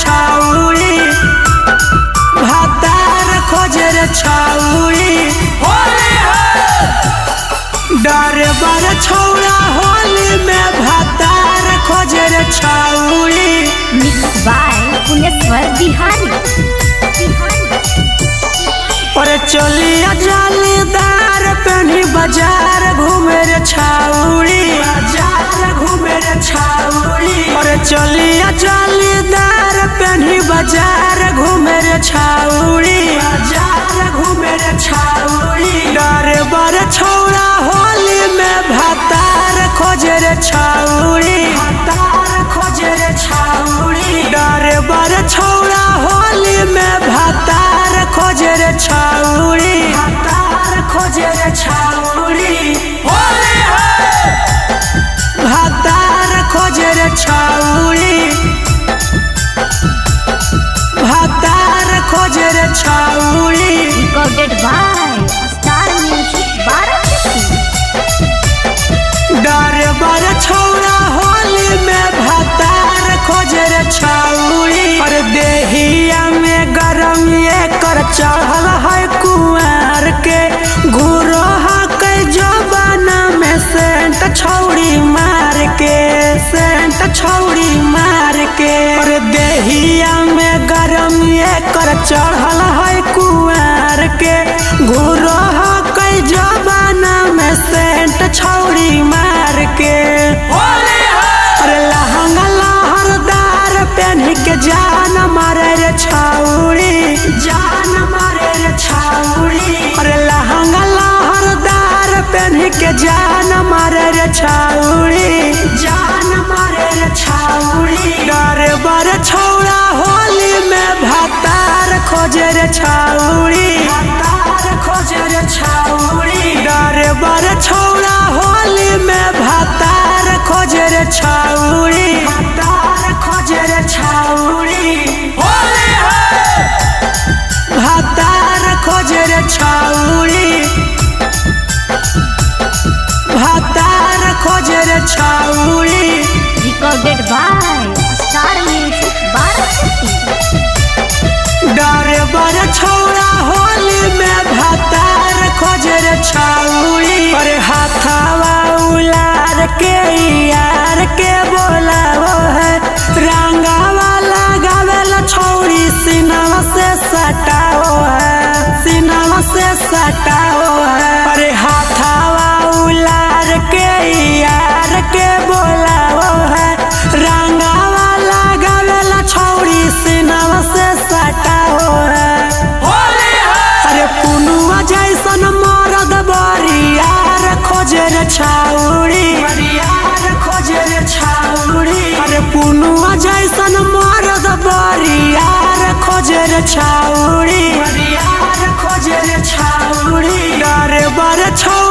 छाउड़ी भातार खोजे रे छाउड़ी डरे बर छौड़ा होली में भातार खोजे रे छाउड़ी मिक्स बाय पुनेश्वर बिहारी। पर चलिया जालीदार पेनी बाज़ार घूमे रे छाउड़ी बाज़ार घूमे रे छाउड़ी पर चलिया जालीदार पेनी बाज़ार घूमे रे छाउड़ी। बाज़ार घूमे रे छाउड़ी डरे बर छौड़ा होली में भातार खोजे रे छाउड़ी। भातार खोजे रे छाउड़ी डरे बर छौड़ा होली में भातार खोजे रे छाउड़ी भातार खोजे रे छाउड़ी। खोजे recorded by star music Varanasi डर बर छौड़ा होली में भातार खोजे रे छाउड़ी और देहिया में गरम ये कर चढ़ल है कुआर के। घूरो के जबाना में सेंट छौड़ी मार के सेंट छौड़ी मार के। और देहिया में गरम ये कर चढ़ल के जान मारे रे छाउड़ी जान मारे रे छाउड़ी डरे बर छौड़ा होली में भातार खोजे रे छाउड़ी भातार खोजे रे छाउड़ी डरे बर छौड़ा होली में भातार खोजे रे छाउड़ी भातार खोजे रे छाउड़ी होली भातार खोजे रे छाउड़ी छाउड़ी recorded by star music Varanasi डरे बर छौड़ा होली में भतार खोजे रे छाउड़ी पर हाथावा उलार के यार पुनुआ जैसन मरद बरियार खोजर छाउड़ी बरियार खोजर छाउड़ी डर बर छौड़ा